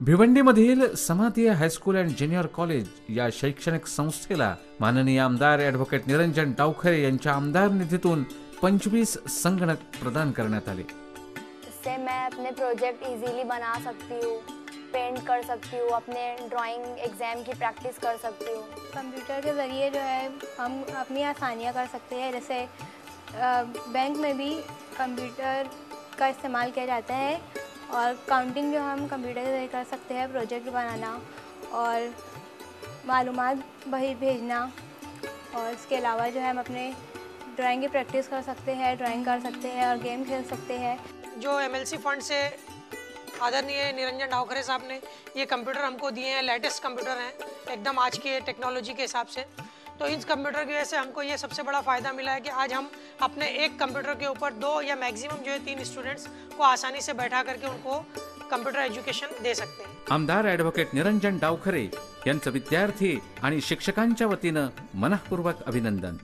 भिवंडीमधील समातीय high school and junior college या शैक्षणिक संस्थेला माननीय आमदार ॲडव्होकेट निरंजन डावखरे यांच्या आमदार निधीतून पंचवीस संगणक प्रदान करण्यात आले. इससे मैं अपने प्रोजेक्ट इजीली बना सकती हूँ पेंट कर सकती हूँ अपने ड्राइंग एग्ज़ाम की प्रैक्टिस कर सकती हूँ। कंप्यूटर के ज़रिए जो है हम अपनी आसानियाँ कर सकते हैं। जैसे बैंक में भी कंप्यूटर का इस्तेमाल किया जाता है। और काउंटिंग जो हम कंप्यूटर ज़रिए कर सकते हैं प्रोजेक्ट बनाना और मालूम बही, भेजना और इसके अलावा जो है हम अपने ड्राइंग की प्रैक्टिस कर सकते हैं ड्राइंग कर सकते हैं और गेम खेल सकते हैं। जो एमएलसी फंड से आदरणीय निरंजन डावखरे साहब ने ये कंप्यूटर हमको दिए हैं लेटेस्ट कंप्यूटर हैं, एकदम आज के टेक्नोलॉजी के हिसाब से। तो इन कंप्यूटर की वजह से हमको ये सबसे बड़ा फ़ायदा मिला है कि आज हम अपने एक कंप्यूटर के ऊपर दो या मैक्सिमम जो है तीन स्टूडेंट्स को आसानी से बैठा करके उनको कंप्यूटर एज्युकेशन दे सकते हैं। आमदार ॲडव्होकेट निरंजन डावखरे यांचं विद्यार्थी आणि शिक्षकांच्या वतीनं मनःपूर्वक अभिनंदन.